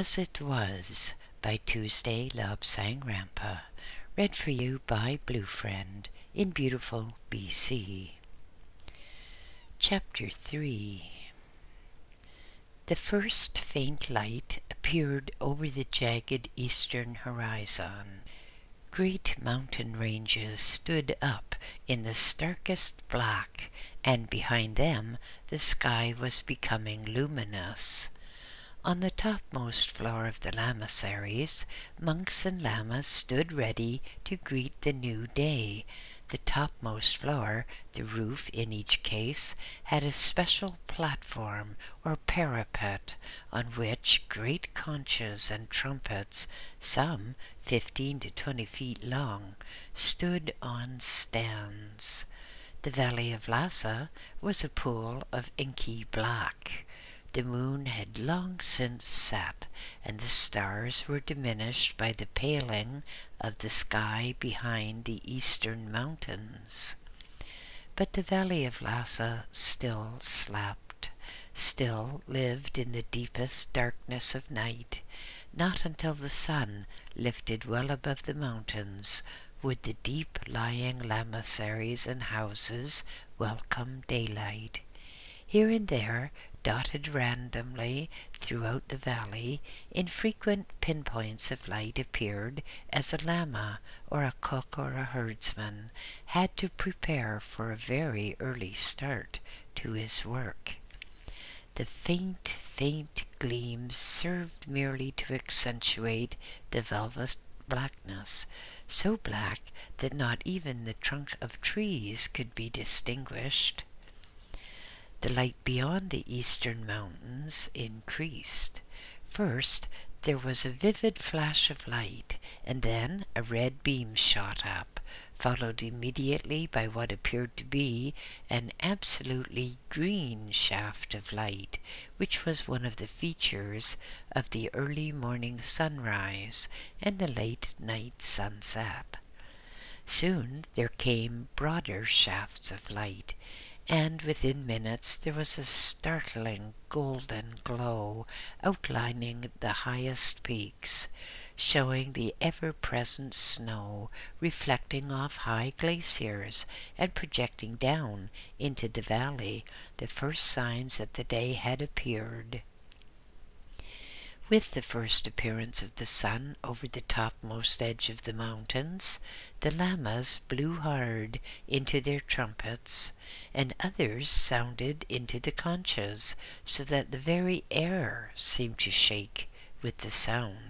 As It Was by Tuesday Lobsang Rampa. Read for you by Blue Friend in beautiful BC. Chapter 3 The first faint light appeared over the jagged eastern horizon. Great mountain ranges stood up in the starkest black, and behind them the sky was becoming luminous. On the topmost floor of the lamaseries, monks and lamas stood ready to greet the new day. The topmost floor, the roof in each case, had a special platform or parapet on which great conches and trumpets, some fifteen to twenty feet long, stood on stands. The valley of Lhasa was a pool of inky black. The moon had long since set, and the stars were diminished by the paling of the sky behind the eastern mountains. But the valley of Lhasa still slept, still lived in the deepest darkness of night. Not until the sun lifted well above the mountains would the deep lying lamaseries and houses welcome daylight. Here and there dotted randomly throughout the valley, infrequent pinpoints of light appeared as a lama or a cook or a herdsman had to prepare for a very early start to his work. The faint, faint gleams served merely to accentuate the velvet blackness, so black that not even the trunk of trees could be distinguished. The light beyond the eastern mountains increased. First, there was a vivid flash of light, and then a red beam shot up, followed immediately by what appeared to be an absolutely green shaft of light, which was one of the features of the early morning sunrise and the late night sunset. Soon there came broader shafts of light, and within minutes there was a startling golden glow outlining the highest peaks, showing the ever present snow reflecting off high glaciers and projecting down into the valley, the first signs that the day had appeared. With the first appearance of the sun over the topmost edge of the mountains, the lamas blew hard into their trumpets, and others sounded into the conches, so that the very air seemed to shake with the sound.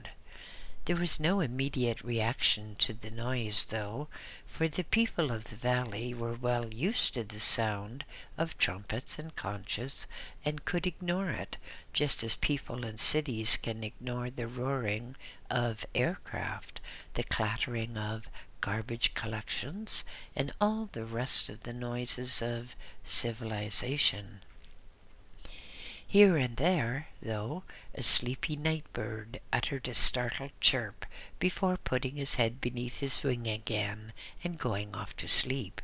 There was no immediate reaction to the noise, though, for the people of the valley were well used to the sound of trumpets and conches and could ignore it, just as people in cities can ignore the roaring of aircraft, the clattering of garbage collections, and all the rest of the noises of civilization. Here and there, though, a sleepy night bird uttered a startled chirp before putting his head beneath his wing again and going off to sleep.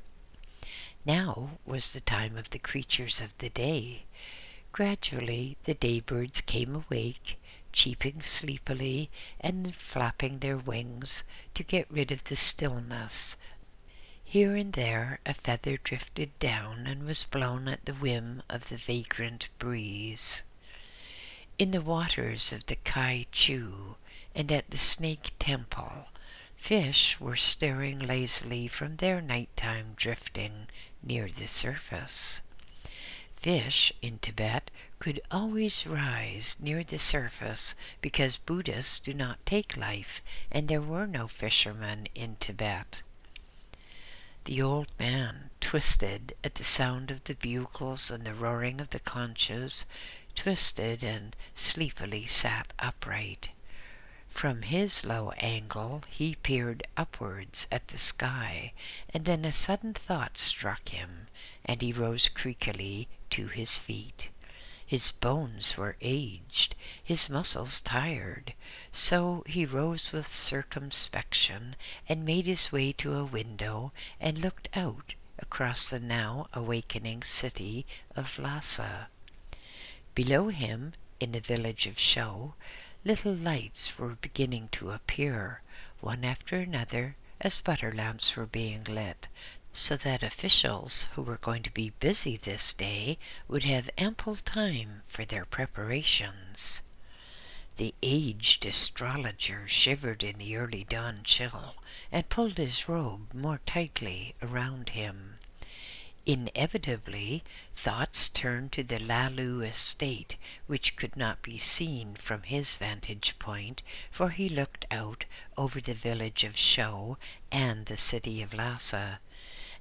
Now was the time of the creatures of the day. Gradually the daybirds came awake, cheeping sleepily and flapping their wings to get rid of the stillness here and there a feather drifted down and was blown at the whim of the vagrant breeze. In the waters of the Kyi Chu and at the Snake Temple, fish were stirring lazily from their nighttime drifting near the surface. Fish in Tibet could always rise near the surface because Buddhists do not take life and there were no fishermen in Tibet. The old man twisted at the sound of the bugles and the roaring of the conches, twisted and sleepily sat upright. From his low angle he peered upwards at the sky, and then a sudden thought struck him, and he rose creakily to his feet. His bones were aged, his muscles tired, so he rose with circumspection and made his way to a window and looked out across the now awakening city of Lhasa. Below him, in the village of Shö, little lights were beginning to appear, one after another, as butter lamps were being lit, so that officials who were going to be busy this day would have ample time for their preparations. The aged astrologer shivered in the early dawn chill and pulled his robe more tightly around him. Inevitably, thoughts turned to the Lalu estate, which could not be seen from his vantage point, for he looked out over the village of Shö and the city of Lhasa,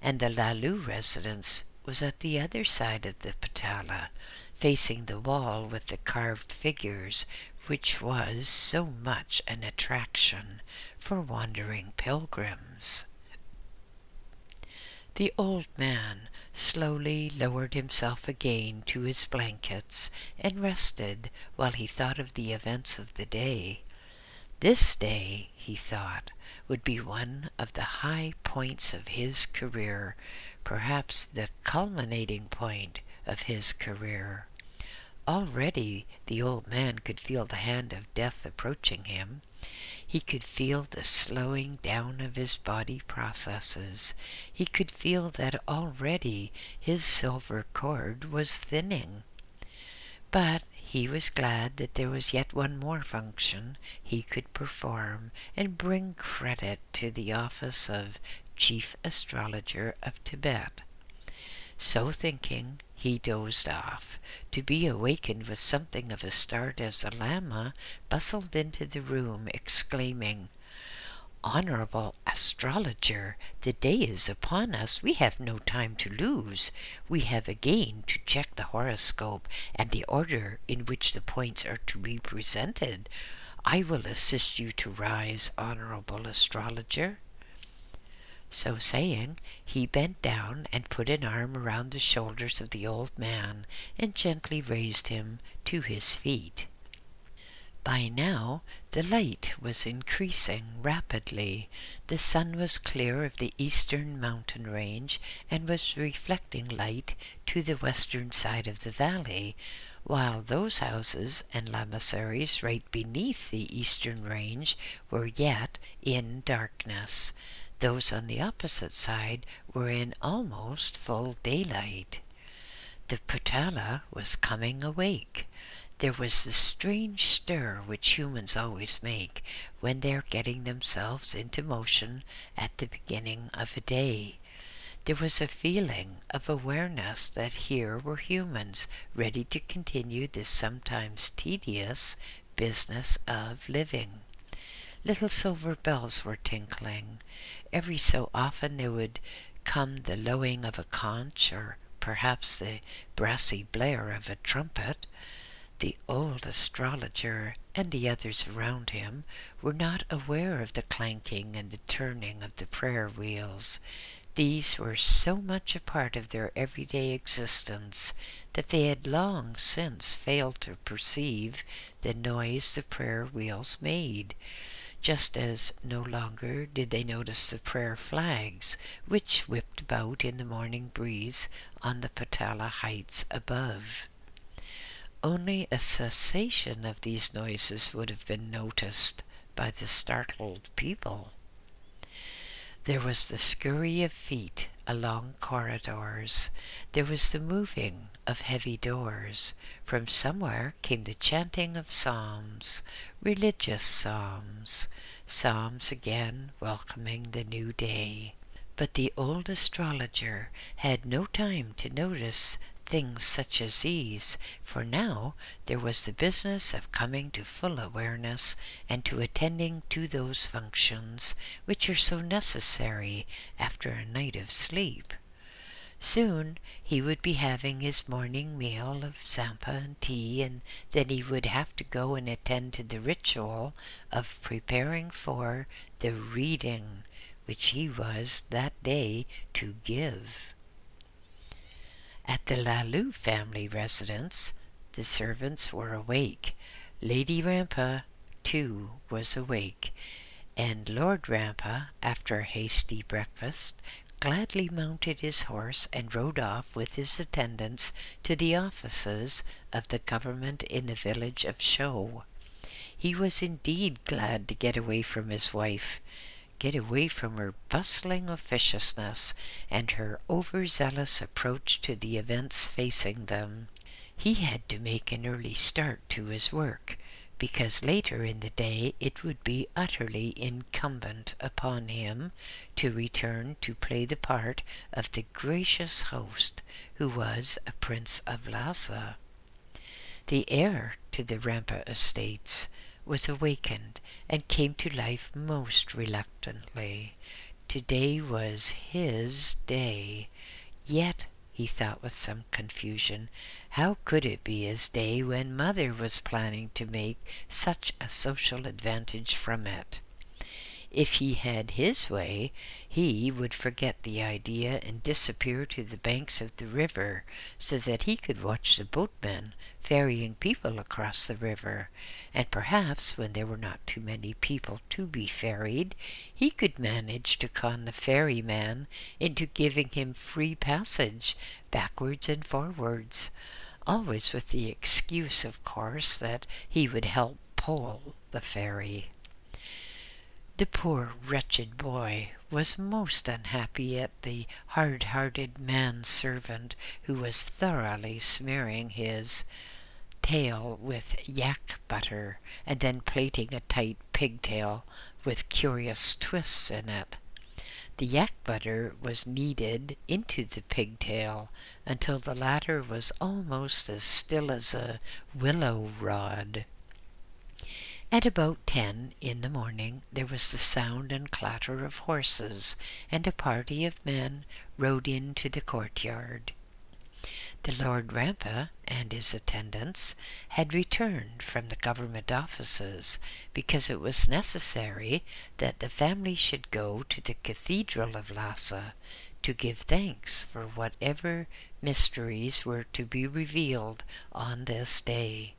and the Lalu residence was at the other side of the Potala, facing the wall with the carved figures which was so much an attraction for wandering pilgrims. The old man slowly lowered himself again to his blankets and rested while he thought of the events of the day. This day, he thought, would be one of the high points of his career, perhaps the culminating point of his career. Already the old man could feel the hand of death approaching him. He could feel the slowing down of his body processes. He could feel that already his silver cord was thinning. But he was glad that there was yet one more function he could perform and bring credit to the office of Chief Astrologer of Tibet. So thinking, he dozed off, to be awakened with something of a start as the Lama bustled into the room, exclaiming, Honorable astrologer, the day is upon us. We have no time to lose. We have again to check the horoscope and the order in which the points are to be presented. I will assist you to rise, honorable astrologer. So saying, he bent down and put an arm around the shoulders of the old man and gently raised him to his feet. By now the light was increasing rapidly. The sun was clear of the eastern mountain range and was reflecting light to the western side of the valley, while those houses and lamaseries right beneath the eastern range were yet in darkness. Those on the opposite side were in almost full daylight. The Potala was coming awake. There was the strange stir which humans always make when they are getting themselves into motion at the beginning of a day. There was a feeling of awareness that here were humans ready to continue this sometimes tedious business of living. Little silver bells were tinkling. Every so often there would come the lowing of a conch, or perhaps the brassy blare of a trumpet. The old astrologer and the others around him were not aware of the clanking and the turning of the prayer wheels. These were so much a part of their everyday existence that they had long since failed to perceive the noise the prayer wheels made just as no longer did they notice the prayer flags which whipped about in the morning breeze on the Potala heights above. Only a cessation of these noises would have been noticed by the startled people. There was the scurry of feet along corridors. There was the moving of heavy doors. From somewhere came the chanting of psalms, religious psalms, psalms again welcoming the new day. But the old astrologer had no time to notice things such as these, for now there was the business of coming to full awareness and to attending to those functions which are so necessary after a night of sleep. Soon he would be having his morning meal of tsampa and tea, and then he would have to go and attend to the ritual of preparing for the reading which he was that day to give. At the Lalu family residence, the servants were awake. Lady Rampa, too, was awake, and Lord Rampa, after a hasty breakfast, gladly mounted his horse and rode off with his attendants to the offices of the government in the village of Shö. he was indeed glad to get away from his wife, get away from her bustling officiousness and her overzealous approach to the events facing them. He had to make an early start to his work, because later in the day it would be utterly incumbent upon him to return to play the part of the gracious host who was a prince of Lhasa. The heir to the Rampa estates was awakened and came to life most reluctantly. Today was his day, yet, he thought with some confusion, how could it be his day when mother was planning to make such a social advantage from it? If he had his way, he would forget the idea and disappear to the banks of the river so that he could watch the boatmen ferrying people across the river, and perhaps when there were not too many people to be ferried, he could manage to con the ferryman into giving him free passage backwards and forwards, always with the excuse, of course, that he would help pole the ferry. The poor wretched boy was most unhappy at the hard hearted man servant who was thoroughly smearing his tail with yak butter and then plaiting a tight pigtail with curious twists in it. The yak butter was kneaded into the pigtail until the latter was almost as still as a willow rod. At about ten in the morning there was the sound and clatter of horses, and a party of men rode into the courtyard. The Lord Rampa and his attendants had returned from the government offices because it was necessary that the family should go to the Cathedral of Lhasa to give thanks for whatever mysteries were to be revealed on this day,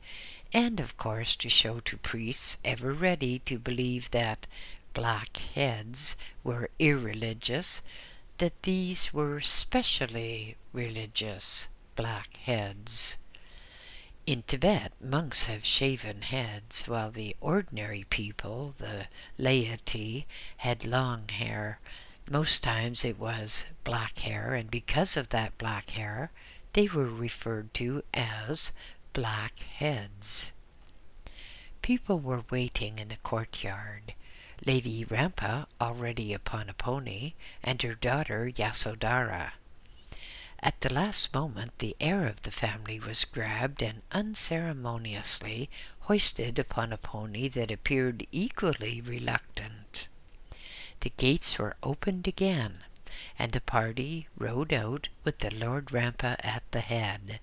and of course to show to priests ever ready to believe that black heads were irreligious, that these were specially religious black heads. In Tibet, monks have shaven heads, while the ordinary people, the laity, had long hair. Most times it was black hair, and because of that black hair, they were referred to as black heads. People were waiting in the courtyard. Lady Rampa already upon a pony, and her daughter Yasodhara. At the last moment the heir of the family was grabbed and unceremoniously hoisted upon a pony that appeared equally reluctant. The gates were opened again, and the party rode out with the Lord Rampa at the head.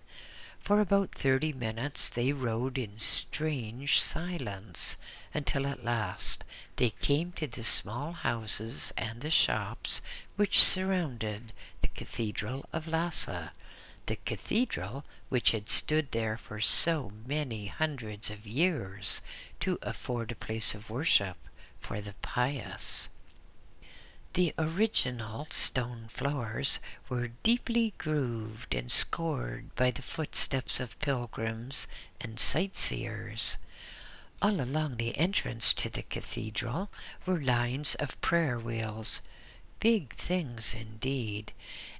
For about thirty minutes they rode in strange silence, until at last they came to the small houses and the shops which surrounded the Cathedral of Lhasa, the cathedral which had stood there for so many hundreds of years to afford a place of worship for the pious. The original stone floors were deeply grooved and scored by the footsteps of pilgrims and sightseers. All along the entrance to the cathedral were lines of prayer wheels, big things indeed,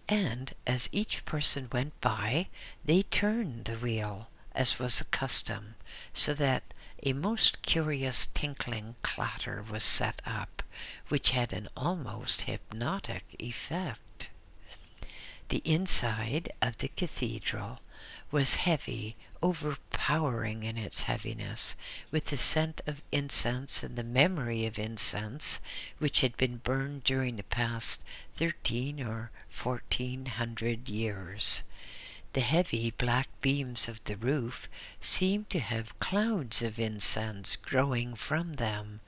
and as each person went by, they turned the wheel, as was the custom, so that a most curious tinkling clatter was set up, which had an almost hypnotic effect. The inside of the cathedral was heavy, overpowering in its heaviness, with the scent of incense and the memory of incense which had been burned during the past thirteen or fourteen hundred years. The heavy black beams of the roof seemed to have clouds of incense growing from them,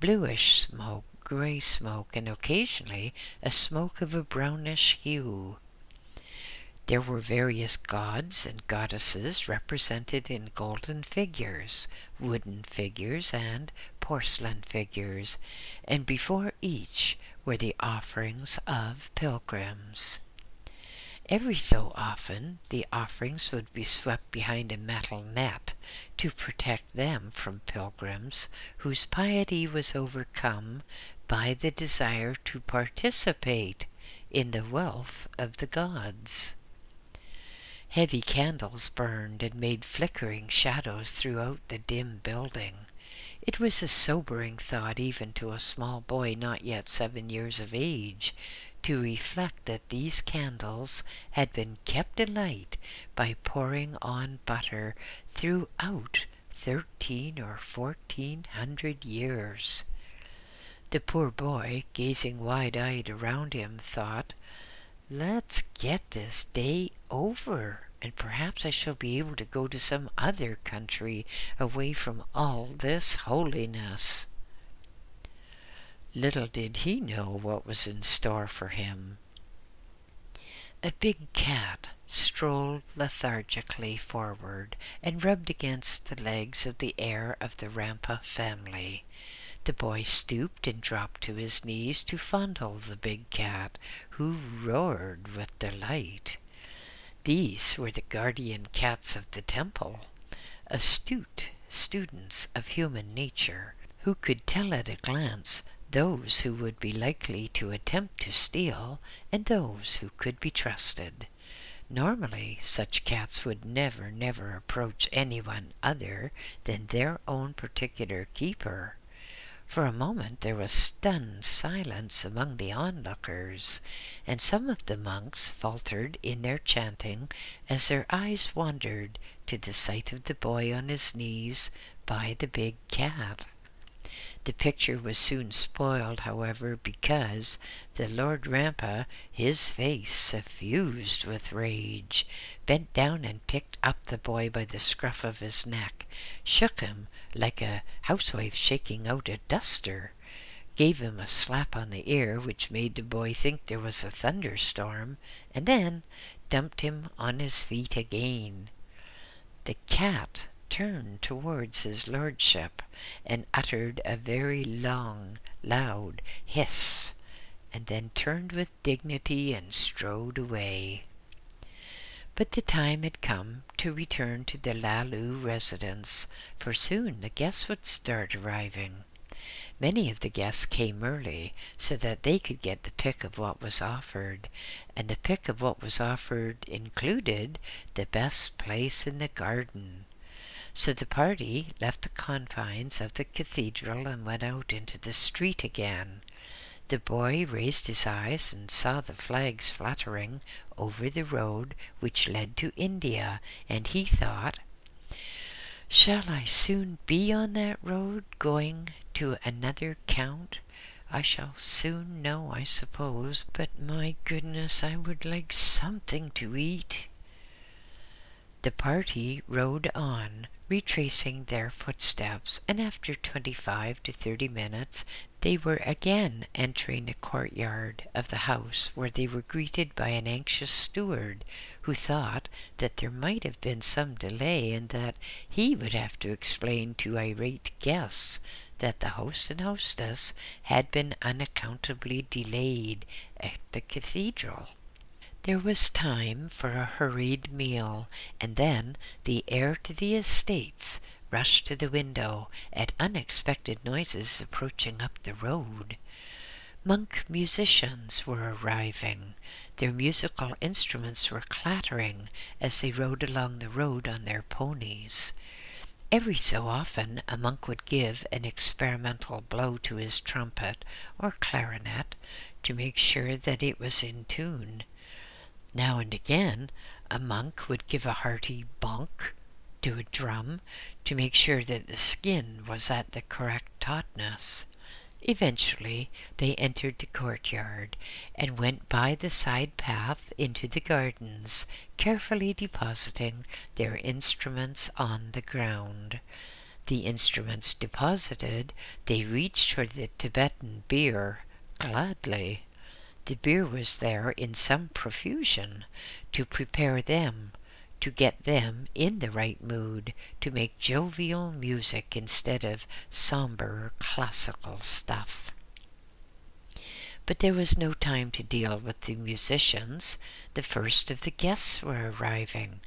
bluish smoke, gray smoke, and occasionally a smoke of a brownish hue. There were various gods and goddesses represented in golden figures, wooden figures, and porcelain figures, and before each were the offerings of pilgrims. Every so often the offerings would be swept behind a metal net to protect them from pilgrims whose piety was overcome by the desire to participate in the wealth of the gods. Heavy candles burned and made flickering shadows throughout the dim building. It was a sobering thought even to a small boy not yet seven years of age to reflect that these candles had been kept alight by pouring on butter throughout thirteen or fourteen hundred years. The poor boy, gazing wide eyed around him, thought, Let's get this day over, and perhaps I shall be able to go to some other country away from all this holiness. Little did he know what was in store for him. A big cat strolled lethargically forward and rubbed against the legs of the heir of the Rampa family. The boy stooped and dropped to his knees to fondle the big cat, who roared with delight. These were the guardian cats of the temple, astute students of human nature, who could tell at a glance those who would be likely to attempt to steal and those who could be trusted. Normally, such cats would never, never approach anyone other than their own particular keeper. For a moment there was stunned silence among the onlookers, and some of the monks faltered in their chanting as their eyes wandered to the sight of the boy on his knees by the big cat. The picture was soon spoiled, however, because the Lord Rampa, his face suffused with rage, bent down and picked up the boy by the scruff of his neck, shook him like a housewife shaking out a duster, gave him a slap on the ear which made the boy think there was a thunderstorm, and then dumped him on his feet again. The cat turned towards his lordship and uttered a very long, loud hiss, and then turned with dignity and strode away. But the time had come to return to the Lalu residence, for soon the guests would start arriving. Many of the guests came early so that they could get the pick of what was offered, and the pick of what was offered included the best place in the garden. So the party left the confines of the cathedral and went out into the street again. The boy raised his eyes and saw the flags fluttering over the road which led to India, and he thought, Shall I soon be on that road, going to another count? I shall soon know, I suppose, but my goodness, I would like something to eat. The party rode on, retracing their footsteps, and after twenty-five to thirty minutes they were again entering the courtyard of the house, where they were greeted by an anxious steward, who thought that there might have been some delay, and that he would have to explain to irate guests that the host and hostess had been unaccountably delayed at the cathedral. There was time for a hurried meal, and then the heir to the estates rushed to the window at unexpected noises approaching up the road. Monk musicians were arriving. Their musical instruments were clattering as they rode along the road on their ponies. Every so often a monk would give an experimental blow to his trumpet or clarinet to make sure that it was in tune. Now and again a monk would give a hearty bonk to a drum to make sure that the skin was at the correct tautness. Eventually they entered the courtyard and went by the side path into the gardens, carefully depositing their instruments on the ground. The instruments deposited, they reached for the Tibetan beer gladly. The beer was there in some profusion to prepare them, to get them in the right mood to make jovial music instead of somber classical stuff. But there was no time to deal with the musicians. The first of the guests were arriving.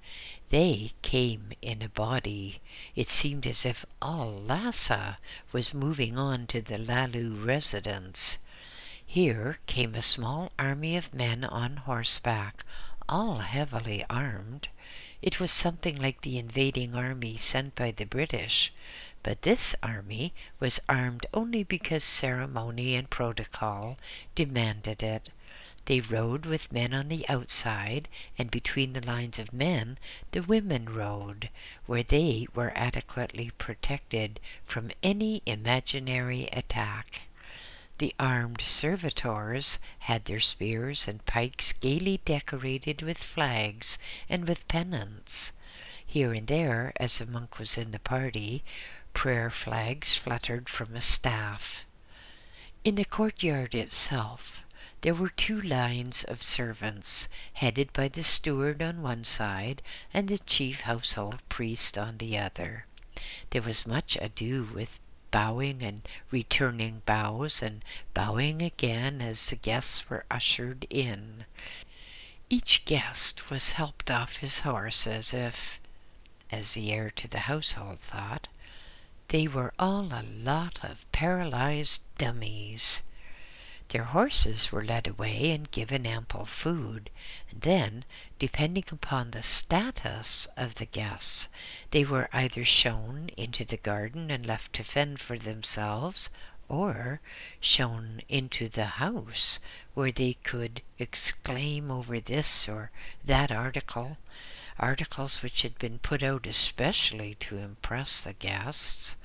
They came in a body. It seemed as if all Lhasa was moving on to the Lalu residence. Here came a small army of men on horseback, all heavily armed. It was something like the invading army sent by the British, but this army was armed only because ceremony and protocol demanded it. They rode with men on the outside, and between the lines of men the women rode, where they were adequately protected from any imaginary attack. The armed servitors had their spears and pikes gaily decorated with flags and with pennants. Here and there, as a monk was in the party, prayer flags fluttered from a staff. In the courtyard itself, there were two lines of servants, headed by the steward on one side and the chief household priest on the other. There was much ado with bowing and returning bows and bowing again as the guests were ushered in. Each guest was helped off his horse as if, as the heir to the household thought, they were all a lot of paralyzed dummies. Their horses were led away and given ample food, and then, depending upon the status of the guests, they were either shown into the garden and left to fend for themselves, or shown into the house where they could exclaim over this or that article, articles which had been put out especially to impress the guests.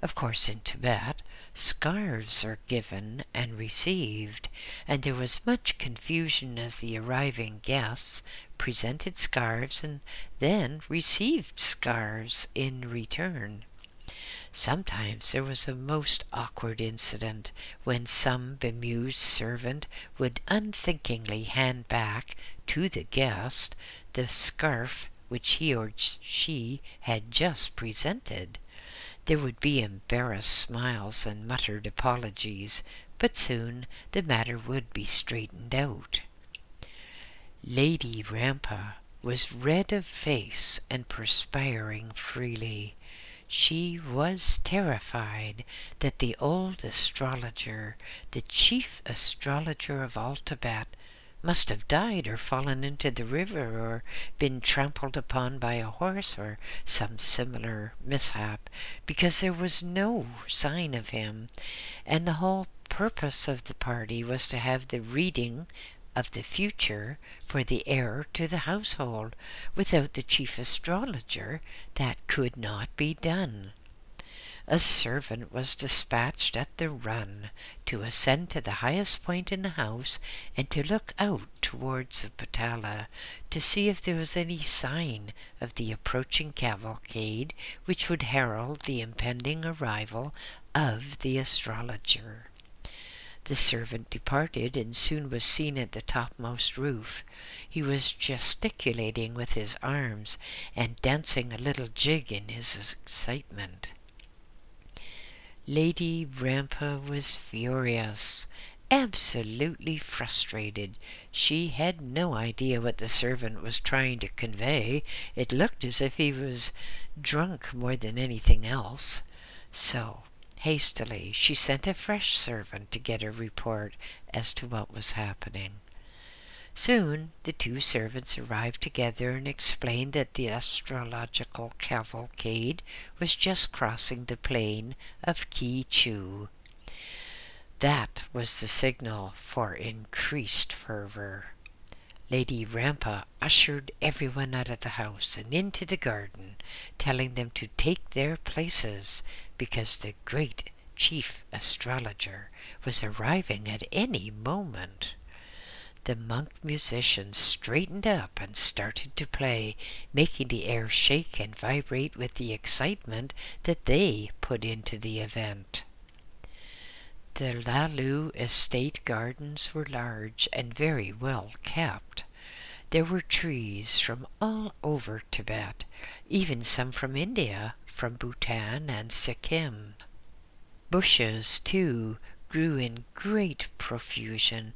Of course, in Tibet, scarves are given and received, and there was much confusion as the arriving guests presented scarves and then received scarves in return. Sometimes there was a most awkward incident when some bemused servant would unthinkingly hand back to the guest the scarf which he or she had just presented. There would be embarrassed smiles and muttered apologies, but soon the matter would be straightened out. Lady Rampa was red of face and perspiring freely. She was terrified that the old astrologer, the chief astrologer of all Tibet, must have died or fallen into the river or been trampled upon by a horse or some similar mishap, because there was no sign of him, and the whole purpose of the party was to have the reading of the future for the heir to the household. Without the chief astrologer, that could not be done a servant was dispatched at the run to ascend to the highest point in the house and to look out towards the Potala to see if there was any sign of the approaching cavalcade which would herald the impending arrival of the astrologer. The servant departed and soon was seen at the topmost roof. He was gesticulating with his arms and dancing a little jig in his excitement. Lady Rampa was furious, absolutely frustrated. She had no idea what the servant was trying to convey. It looked as if he was drunk more than anything else. So, hastily, she sent a fresh servant to get a report as to what was happening. Soon the two servants arrived together and explained that the astrological cavalcade was just crossing the plain of Kyi Chu. That was the signal for increased fervor. Lady Rampa ushered everyone out of the house and into the garden, telling them to take their places because the great chief astrologer was arriving at any moment the monk musicians straightened up and started to play, making the air shake and vibrate with the excitement that they put into the event. The Lalu estate gardens were large and very well kept. There were trees from all over Tibet, even some from India, from Bhutan and Sikkim. Bushes, too, grew in great profusion,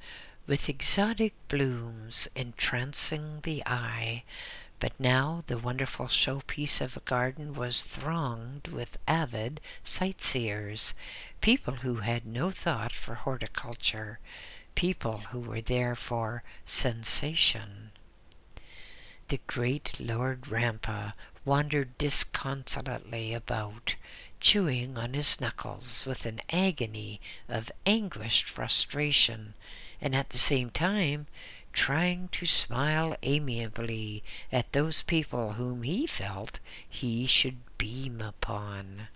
with exotic blooms entrancing the eye, but now the wonderful showpiece of a garden was thronged with avid sightseers, people who had no thought for horticulture, people who were there for sensation. The great Lord Rampa wandered disconsolately about, chewing on his knuckles with an agony of anguished frustration, and at the same time trying to smile amiably at those people whom he felt he should beam upon.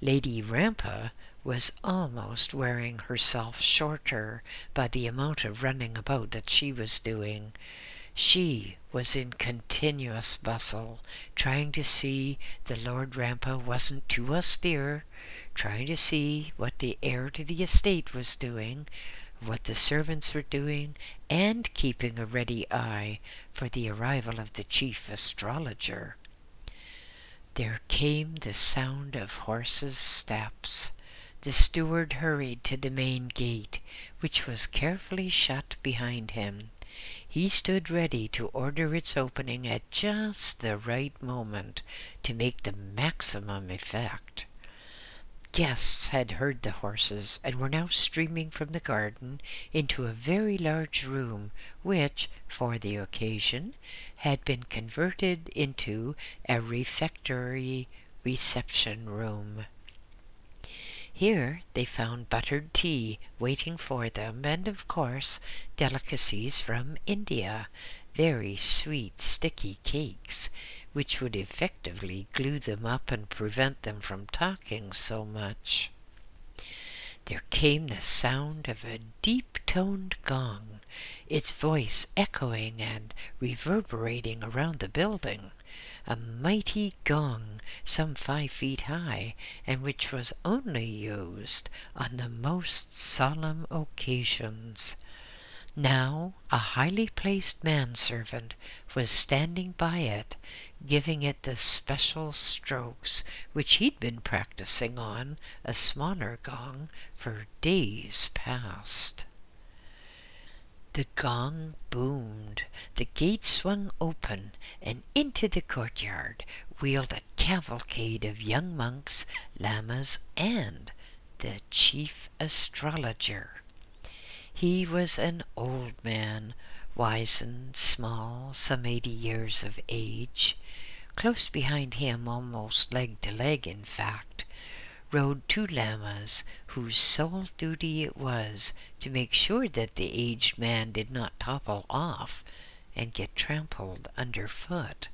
Lady Rampa was almost wearing herself shorter by the amount of running about that she was doing. She was in continuous bustle, trying to see the Lord Rampa wasn't too austere, trying to see what the heir to the estate was doing, what the servants were doing, and keeping a ready eye for the arrival of the chief astrologer. There came the sound of horses' steps. The steward hurried to the main gate, which was carefully shut behind him. He stood ready to order its opening at just the right moment to make the maximum effect. Guests had heard the horses and were now streaming from the garden into a very large room, which, for the occasion, had been converted into a refectory reception room. Here they found buttered tea waiting for them, and, of course, delicacies from India, very sweet, sticky cakes, which would effectively glue them up and prevent them from talking so much. There came the sound of a deep toned gong, its voice echoing and reverberating around the building a mighty gong some five feet high, and which was only used on the most solemn occasions. Now a highly placed manservant was standing by it, giving it the special strokes which he'd been practicing on a smaller gong for days past. The gong boomed, the gate swung open, and into the courtyard wheeled a cavalcade of young monks, lamas, and the chief astrologer. He was an old man, wizened, small, some eighty years of age. Close behind him, almost leg to leg, in fact, rode two lamas whose sole duty it was to make sure that the aged man did not topple off and get trampled underfoot.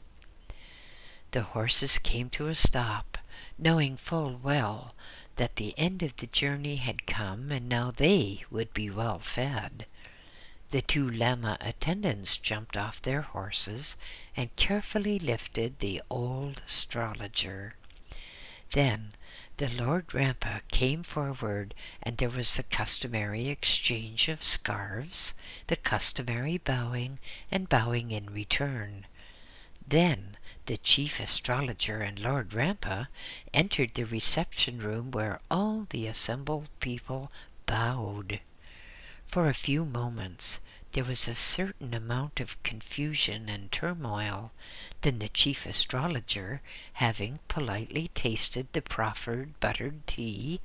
The horses came to a stop, knowing full well that the end of the journey had come and now they would be well fed. The two Lama attendants jumped off their horses and carefully lifted the old astrologer. Then the Lord Rampa came forward, and there was the customary exchange of scarves, the customary bowing, and bowing in return. Then the chief astrologer and Lord Rampa entered the reception room where all the assembled people bowed. For a few moments there was a certain amount of confusion and turmoil. Then the chief astrologer, having politely tasted the proffered buttered tea,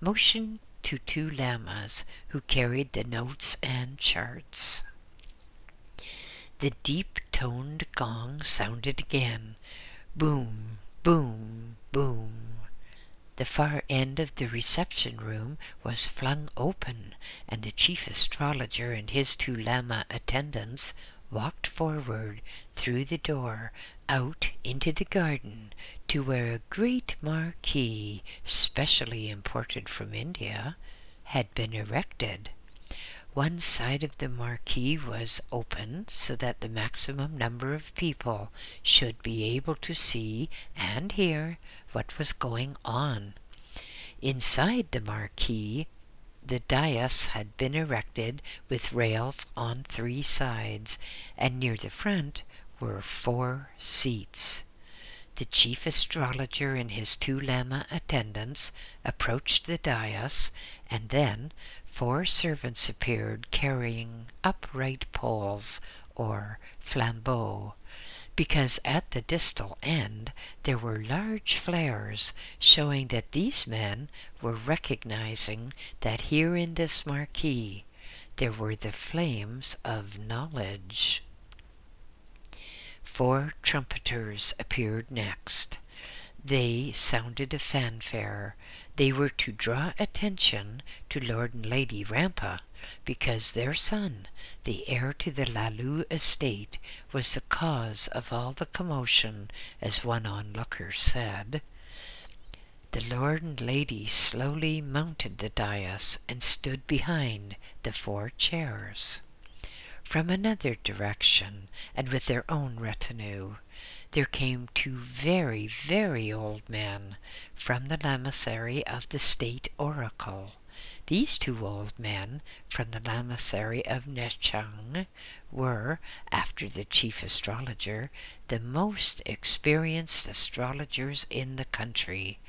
motioned to two lamas who carried the notes and charts. The deep toned gong sounded again. Boom, boom, boom. The far end of the reception room was flung open, and the chief astrologer and his two Lama attendants walked forward through the door out into the garden to where a great marquee, specially imported from India, had been erected. One side of the marquee was open so that the maximum number of people should be able to see and hear what was going on. Inside the marquee, the dais had been erected with rails on three sides, and near the front were four seats. the chief astrologer and his two Lama attendants approached the dais, and then four servants appeared carrying upright poles, or flambeaux, because at the distal end there were large flares showing that these men were recognizing that here in this marquee there were the flames of knowledge. Four trumpeters appeared next. They sounded a fanfare. They were to draw attention to Lord and Lady Rampa because their son, the heir to the Lalu estate, was the cause of all the commotion, as one onlooker said. The lord and lady slowly mounted the dais and stood behind the four chairs. From another direction, and with their own retinue, there came two very, very old men from the lamasery of the state oracle. These two old men from the lamasery of Nechung were, after the chief astrologer, the most experienced astrologers in the country.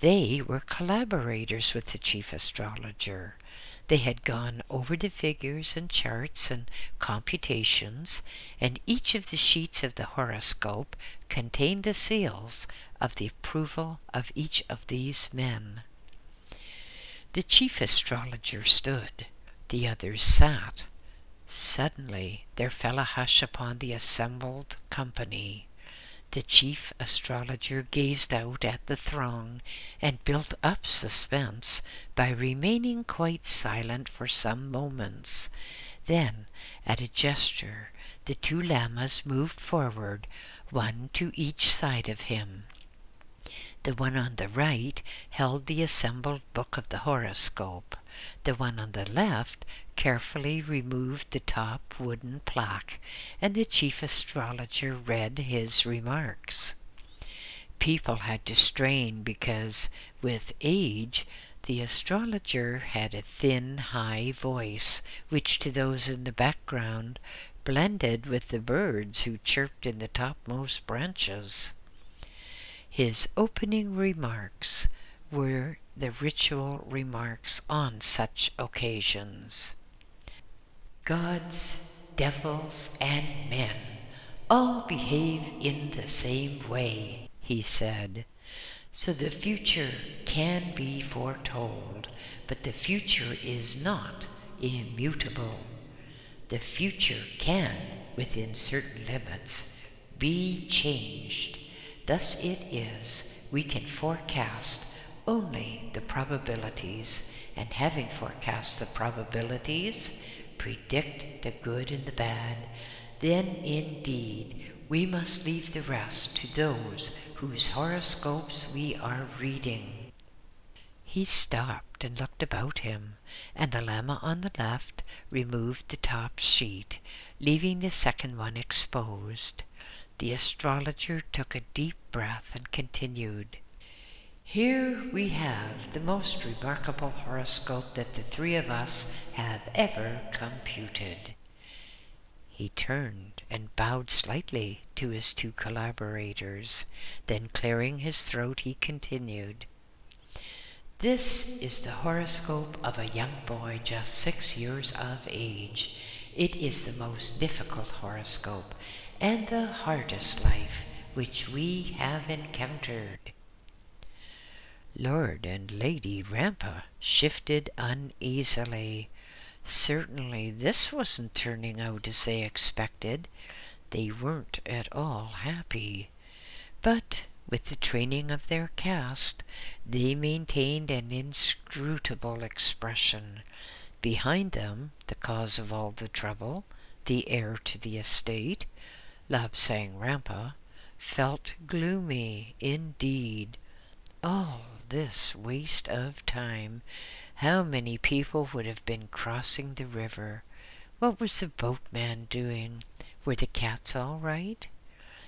They were collaborators with the chief astrologer. They had gone over the figures and charts and computations, and each of the sheets of the horoscope contained the seals of the approval of each of these men. The chief astrologer stood, the others sat. Suddenly there fell a hush upon the assembled company. The chief astrologer gazed out at the throng and built up suspense by remaining quite silent for some moments. Then, at a gesture, the two lamas moved forward, one to each side of him. The one on the right held the assembled book of the horoscope. The one on the left carefully removed the top wooden plaque, and the chief astrologer read his remarks. People had to strain because, with age, the astrologer had a thin, high voice, which to those in the background blended with the birds who chirped in the topmost branches. His opening remarks were the ritual remarks on such occasions. Gods, devils, and men all behave in the same way, he said. So the future can be foretold, but the future is not immutable. The future can, within certain limits, be changed Thus it is we can forecast only the probabilities, and having forecast the probabilities, predict the good and the bad, then indeed we must leave the rest to those whose horoscopes we are reading. He stopped and looked about him, and the Lama on the left removed the top sheet, leaving the second one exposed. The astrologer took a deep breath and continued. Here we have the most remarkable horoscope that the three of us have ever computed. He turned and bowed slightly to his two collaborators. Then, clearing his throat, he continued. This is the horoscope of a young boy just six years of age. It is the most difficult horoscope and the hardest life which we have encountered. Lord and Lady Rampa shifted uneasily. Certainly this wasn't turning out as they expected. They weren't at all happy. But with the training of their caste, they maintained an inscrutable expression. Behind them, the cause of all the trouble, the heir to the estate, Lobsang Rampa felt gloomy indeed. All this waste of time. How many people would have been crossing the river? What was the boatman doing? Were the cats all right?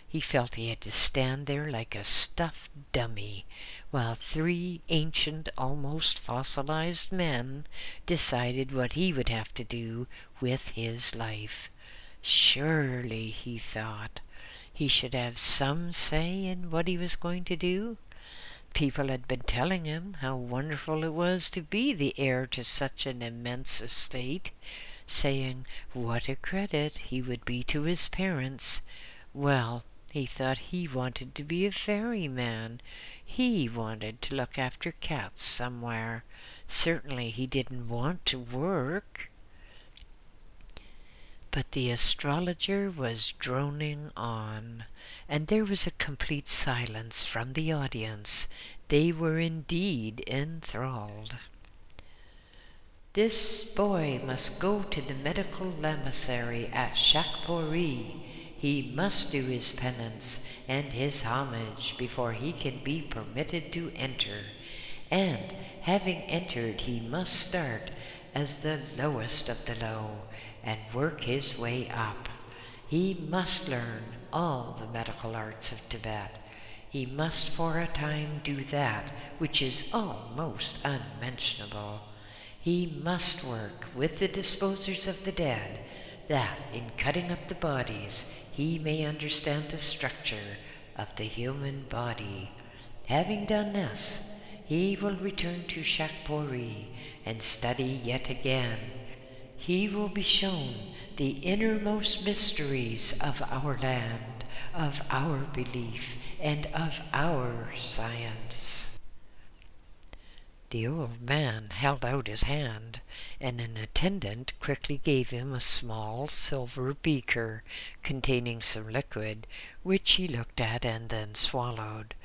He felt he had to stand there like a stuffed dummy while three ancient, almost fossilized men decided what he would have to do with his life. Surely, he thought, he should have some say in what he was going to do. People had been telling him how wonderful it was to be the heir to such an immense estate, saying what a credit he would be to his parents. Well, he thought he wanted to be a ferryman. He wanted to look after cats somewhere. Certainly he didn't want to work. But the astrologer was droning on, and there was a complete silence from the audience. They were indeed enthralled. This boy must go to the medical lamasery at Chakpori. He must do his penance and his homage before he can be permitted to enter. And having entered, he must start as the lowest of the low and work his way up. He must learn all the medical arts of Tibet. He must for a time do that which is almost unmentionable. He must work with the disposers of the dead, that in cutting up the bodies he may understand the structure of the human body. Having done this, he will return to Chakpori and study yet again he will be shown the innermost mysteries of our land, of our belief, and of our science. The old man held out his hand, and an attendant quickly gave him a small silver beaker containing some liquid, which he looked at and then swallowed.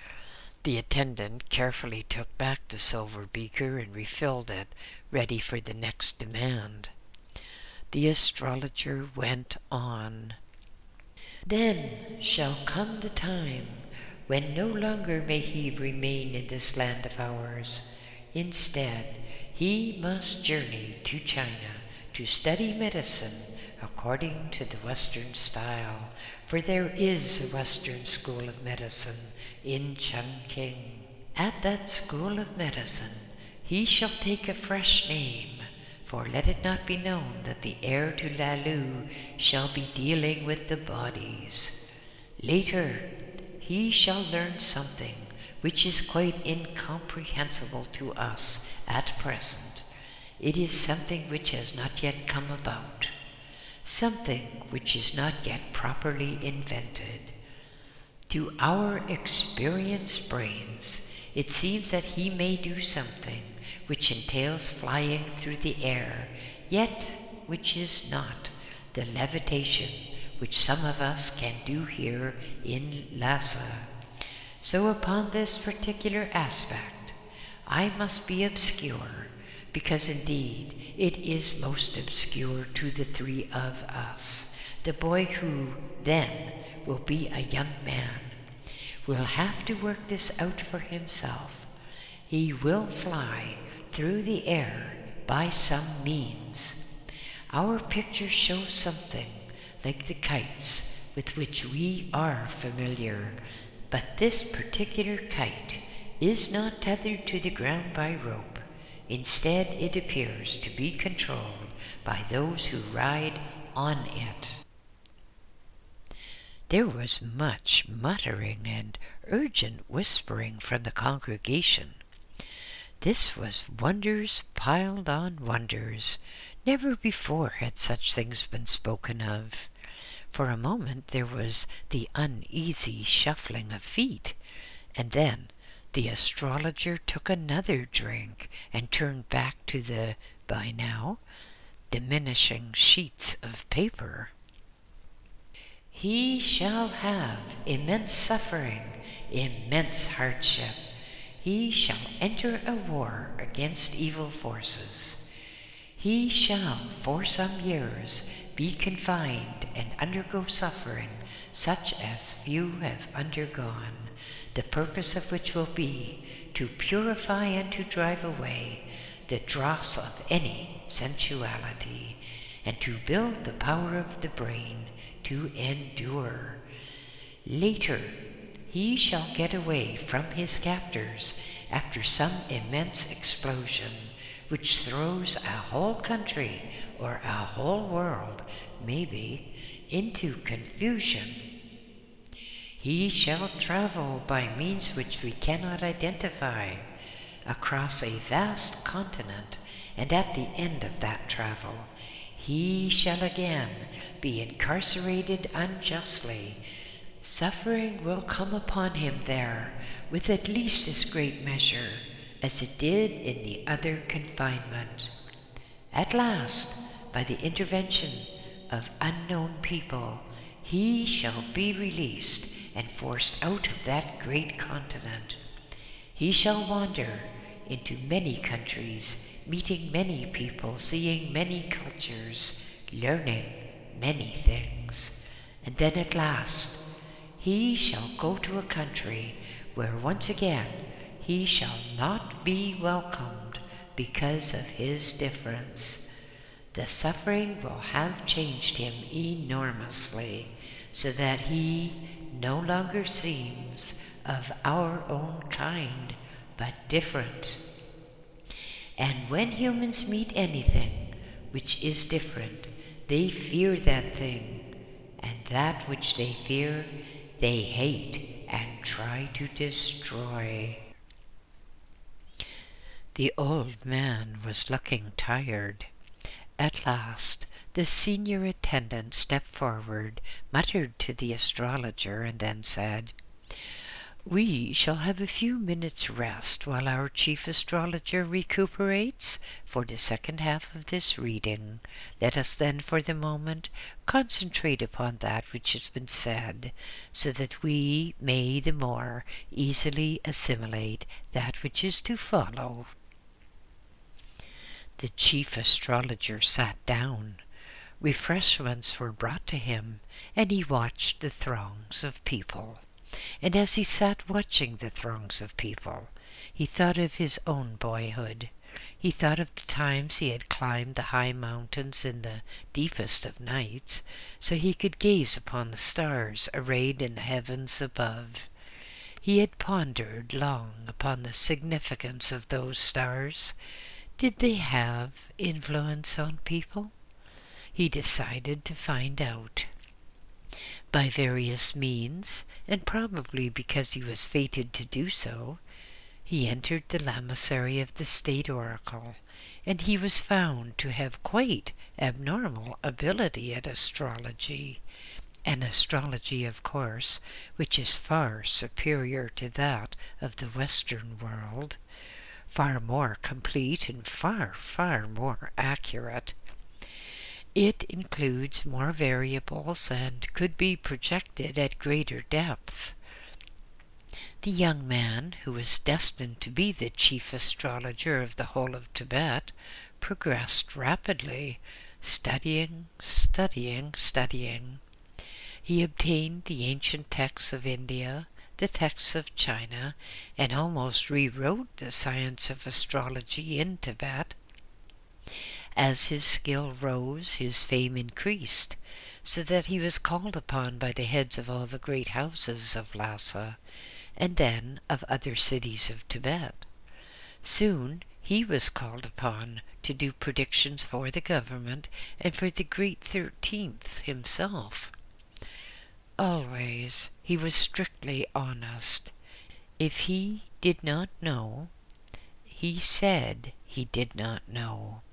The attendant carefully took back the silver beaker and refilled it, ready for the next demand the astrologer went on. Then shall come the time when no longer may he remain in this land of ours. Instead, he must journey to China to study medicine according to the Western style, for there is a Western school of medicine in Chungking. At that school of medicine, he shall take a fresh name for let it not be known that the heir to Lalu shall be dealing with the bodies. Later, he shall learn something which is quite incomprehensible to us at present. It is something which has not yet come about, something which is not yet properly invented. To our experienced brains, it seems that he may do something which entails flying through the air, yet which is not the levitation which some of us can do here in Lhasa. So upon this particular aspect, I must be obscure, because indeed it is most obscure to the three of us. The boy who then will be a young man will have to work this out for himself. He will fly through the air by some means. Our picture shows something like the kites with which we are familiar, but this particular kite is not tethered to the ground by rope. Instead, it appears to be controlled by those who ride on it. There was much muttering and urgent whispering from the congregation. This was wonders piled on wonders. Never before had such things been spoken of. For a moment there was the uneasy shuffling of feet, and then the astrologer took another drink and turned back to the, by now, diminishing sheets of paper. He shall have immense suffering, immense hardship he shall enter a war against evil forces. He shall for some years be confined and undergo suffering such as few have undergone, the purpose of which will be to purify and to drive away the dross of any sensuality, and to build the power of the brain to endure. Later, he shall get away from his captors after some immense explosion which throws a whole country or a whole world, maybe, into confusion. he shall travel by means which we cannot identify across a vast continent, and at the end of that travel, he shall again be incarcerated unjustly. Suffering will come upon him there with at least as great measure as it did in the other confinement. At last, by the intervention of unknown people, he shall be released and forced out of that great continent. He shall wander into many countries, meeting many people, seeing many cultures, learning many things. And then at last, he shall go to a country where once again he shall not be welcomed because of his difference. The suffering will have changed him enormously, so that he no longer seems of our own kind, but different. And when humans meet anything which is different, they fear that thing, and that which they fear, they hate and try to destroy. The old man was looking tired. At last, the senior attendant stepped forward, muttered to the astrologer, and then said, we shall have a few minutes' rest while our chief astrologer recuperates for the second half of this reading. Let us then, for the moment, concentrate upon that which has been said, so that we may the more easily assimilate that which is to follow. The chief astrologer sat down. Refreshments were brought to him, and he watched the throngs of people. And as he sat watching the throngs of people, he thought of his own boyhood. He thought of the times he had climbed the high mountains in the deepest of nights, so he could gaze upon the stars arrayed in the heavens above. He had pondered long upon the significance of those stars. Did they have influence on people? He decided to find out. By various means, and probably because he was fated to do so, he entered the lamasery of the state oracle, and he was found to have quite abnormal ability at astrology, an astrology, of course, which is far superior to that of the Western world, far more complete and far, far more accurate. It includes more variables and could be projected at greater depth. The young man, who was destined to be the chief astrologer of the whole of Tibet, progressed rapidly, studying, studying, studying. He obtained the ancient texts of India, the texts of China, and almost rewrote the science of astrology in Tibet. As his skill rose, his fame increased, so that he was called upon by the heads of all the great houses of Lhasa, and then of other cities of Tibet. Soon he was called upon to do predictions for the government and for the great Thirteenth himself. Always he was strictly honest. If he did not know, he said he did not know.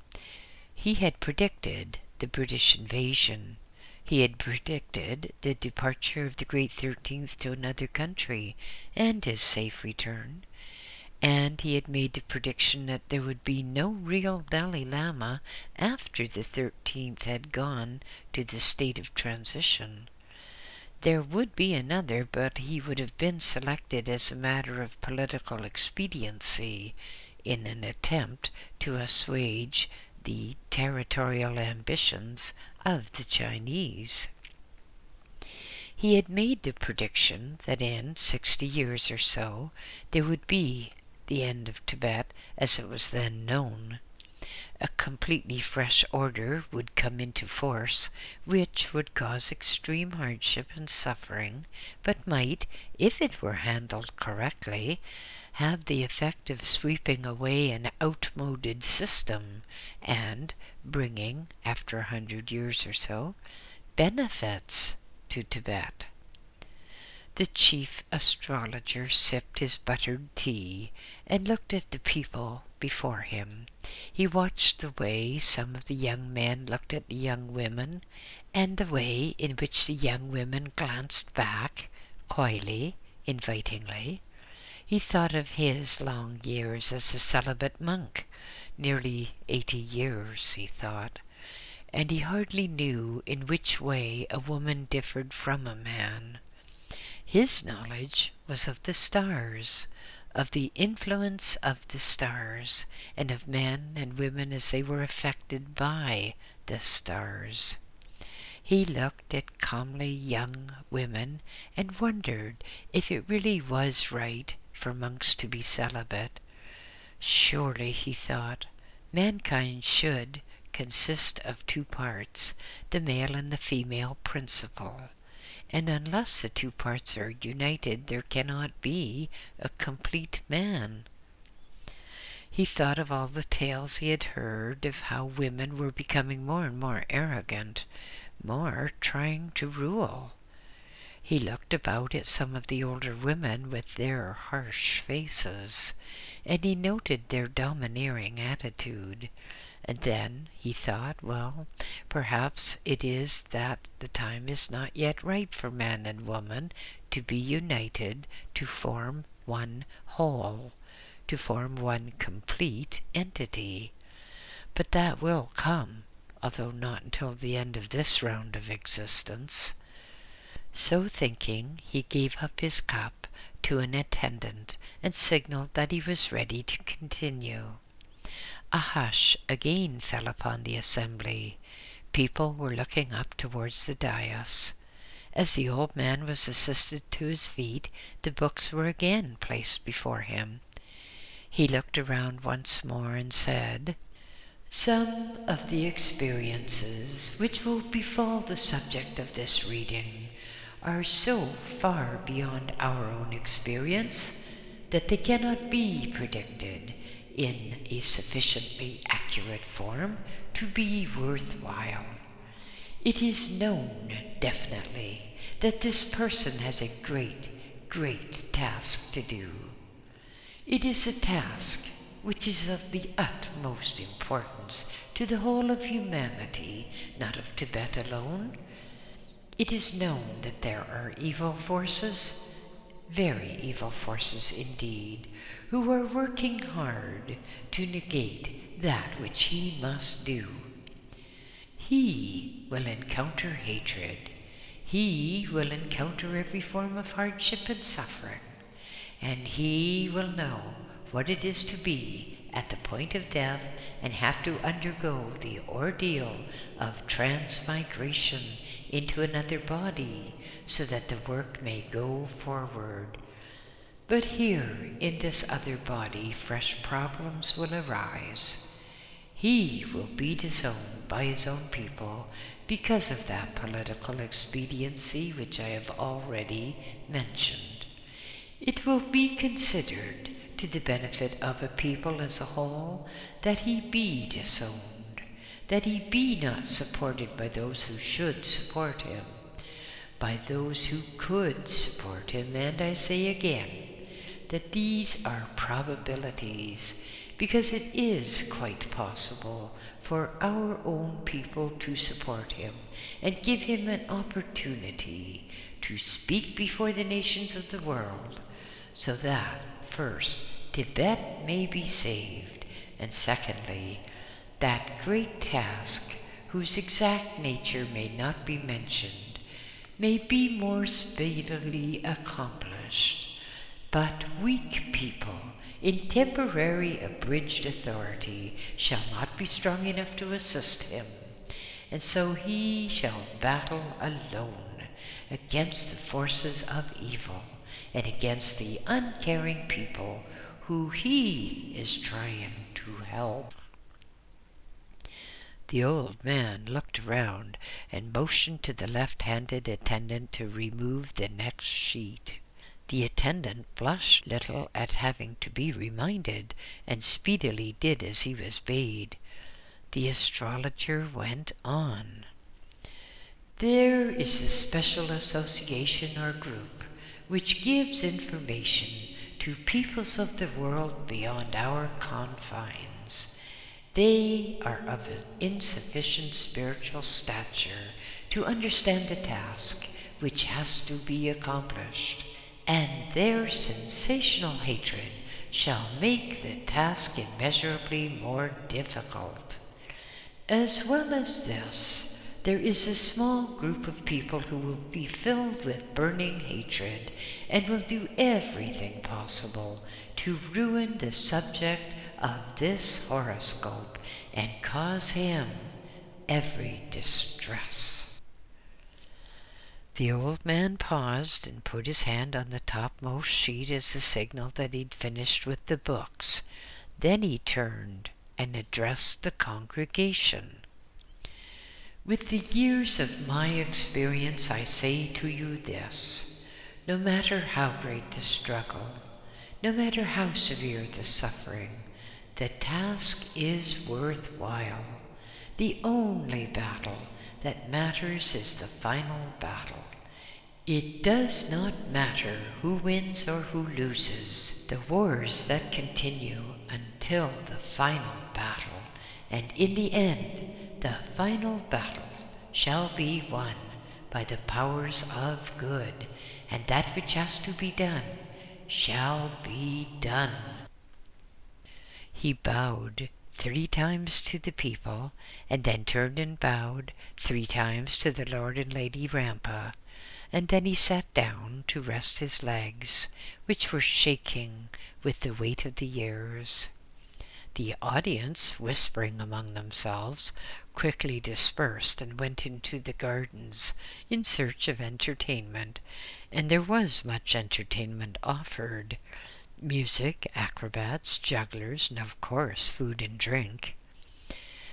He had predicted the British invasion. He had predicted the departure of the Great Thirteenth to another country and his safe return. And he had made the prediction that there would be no real Dalai Lama after the Thirteenth had gone to the state of transition. There would be another, but he would have been selected as a matter of political expediency in an attempt to assuage the territorial ambitions of the Chinese. He had made the prediction that in 60 years or so there would be the end of Tibet as it was then known. A completely fresh order would come into force, which would cause extreme hardship and suffering, but might, if it were handled correctly, have the effect of sweeping away an outmoded system and bringing, after a hundred years or so, benefits to Tibet. The chief astrologer sipped his buttered tea and looked at the people before him. He watched the way some of the young men looked at the young women, and the way in which the young women glanced back, coyly, invitingly. He thought of his long years as a celibate monk, nearly eighty years, he thought, and he hardly knew in which way a woman differed from a man. His knowledge was of the stars, of the influence of the stars, and of men and women as they were affected by the stars. He looked at comely young women and wondered if it really was right for monks to be celibate. Surely, he thought, mankind should consist of two parts, the male and the female principle and unless the two parts are united, there cannot be a complete man. He thought of all the tales he had heard of how women were becoming more and more arrogant, more trying to rule. He looked about at some of the older women with their harsh faces, and he noted their domineering attitude. And then he thought, well, perhaps it is that the time is not yet ripe for man and woman to be united to form one whole, to form one complete entity. But that will come, although not until the end of this round of existence. So thinking, he gave up his cup to an attendant and signaled that he was ready to continue. A hush again fell upon the assembly. People were looking up towards the dais. As the old man was assisted to his feet, the books were again placed before him. He looked around once more and said, Some of the experiences which will befall the subject of this reading are so far beyond our own experience that they cannot be predicted in a sufficiently accurate form to be worthwhile. It is known definitely that this person has a great, great task to do. It is a task which is of the utmost importance to the whole of humanity, not of Tibet alone. It is known that there are evil forces, very evil forces indeed, who are working hard to negate that which he must do. He will encounter hatred. He will encounter every form of hardship and suffering. And he will know what it is to be at the point of death and have to undergo the ordeal of transmigration into another body so that the work may go forward but here, in this other body, fresh problems will arise. He will be disowned by his own people because of that political expediency which I have already mentioned. It will be considered to the benefit of a people as a whole that he be disowned, that he be not supported by those who should support him, by those who could support him, and I say again, that these are probabilities because it is quite possible for our own people to support him and give him an opportunity to speak before the nations of the world so that, first, Tibet may be saved, and secondly, that great task, whose exact nature may not be mentioned, may be more speedily accomplished. But weak people in temporary abridged authority shall not be strong enough to assist him, and so he shall battle alone against the forces of evil and against the uncaring people who he is trying to help. The old man looked around and motioned to the left handed attendant to remove the next sheet. The attendant blushed little at having to be reminded, and speedily did as he was bade. The astrologer went on. There is a special association or group which gives information to peoples of the world beyond our confines. They are of an insufficient spiritual stature to understand the task which has to be accomplished, and their sensational hatred shall make the task immeasurably more difficult. As well as this, there is a small group of people who will be filled with burning hatred and will do everything possible to ruin the subject of this horoscope and cause him every distress. The old man paused and put his hand on the topmost sheet as a signal that he'd finished with the books. Then he turned and addressed the congregation. With the years of my experience, I say to you this no matter how great the struggle, no matter how severe the suffering, the task is worthwhile. The only battle that matters is the final battle. It does not matter who wins or who loses, the wars that continue until the final battle, and in the end, the final battle shall be won by the powers of good, and that which has to be done shall be done. He bowed three times to the people, and then turned and bowed three times to the Lord and Lady Rampa, and then he sat down to rest his legs, which were shaking with the weight of the years. The audience, whispering among themselves, quickly dispersed and went into the gardens in search of entertainment, and there was much entertainment offered music, acrobats, jugglers, and of course food and drink.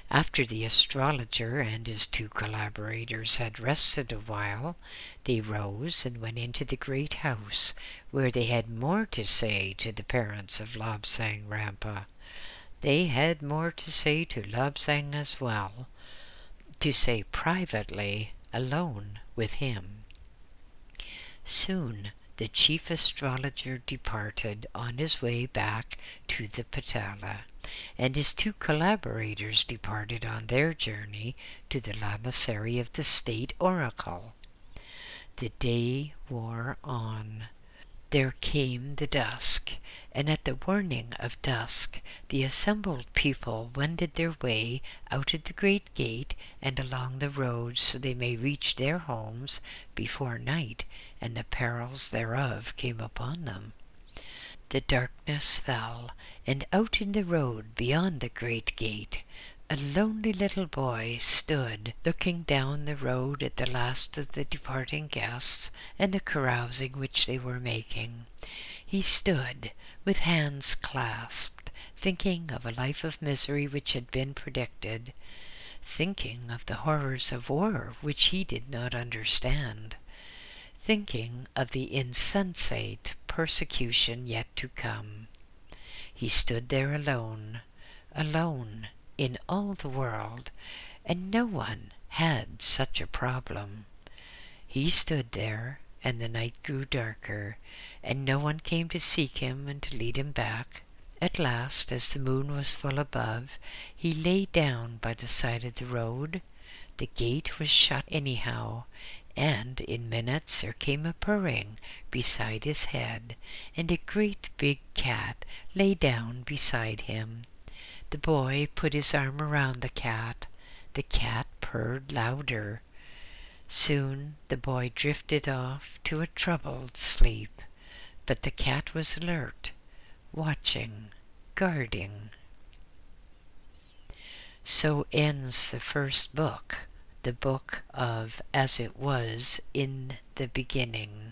After the astrologer and his two collaborators had rested a while, they rose and went into the great house, where they had more to say to the parents of Lobsang Rampa they had more to say to Lobsang as well, to say privately, alone with him. Soon the chief astrologer departed on his way back to the Potala, and his two collaborators departed on their journey to the lamasery of the state oracle. The day wore on. There came the dusk, and at the warning of dusk the assembled people wended their way out at the great gate and along the roads so they may reach their homes before night and the perils thereof came upon them. The darkness fell, and out in the road beyond the great gate a lonely little boy stood looking down the road at the last of the departing guests and the carousing which they were making. He stood with hands clasped, thinking of a life of misery which had been predicted, thinking of the horrors of war which he did not understand, thinking of the insensate persecution yet to come. He stood there alone, alone in all the world, and no one had such a problem. He stood there, and the night grew darker, and no one came to seek him and to lead him back. At last, as the moon was full above, he lay down by the side of the road. The gate was shut anyhow, and in minutes there came a purring beside his head, and a great big cat lay down beside him. The boy put his arm around the cat. The cat purred louder. Soon the boy drifted off to a troubled sleep, but the cat was alert, watching, guarding. So ends the first book, the book of As It Was in the Beginning.